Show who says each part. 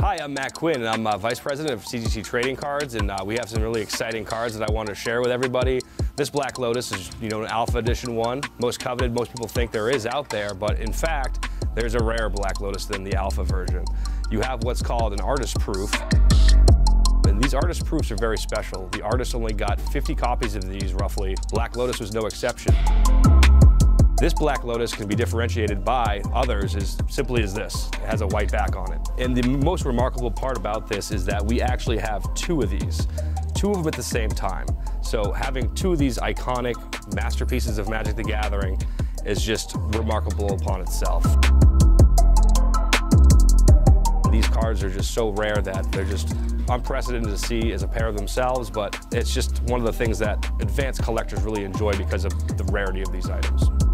Speaker 1: Hi, I'm Matt Quinn, and I'm uh, Vice President of CGC Trading Cards, and uh, we have some really exciting cards that I want to share with everybody. This Black Lotus is, you know, an Alpha Edition one, most coveted, most people think there is out there, but in fact, there's a rare Black Lotus than the Alpha version. You have what's called an artist proof, these artist proofs are very special. The artist only got 50 copies of these, roughly. Black Lotus was no exception. This Black Lotus can be differentiated by others as simply as this. It has a white back on it. And the most remarkable part about this is that we actually have two of these, two of them at the same time. So having two of these iconic masterpieces of Magic the Gathering is just remarkable upon itself. Are just so rare that they're just unprecedented to see as a pair of themselves, but it's just one of the things that advanced collectors really enjoy because of the rarity of these items.